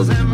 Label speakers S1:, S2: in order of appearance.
S1: Love you.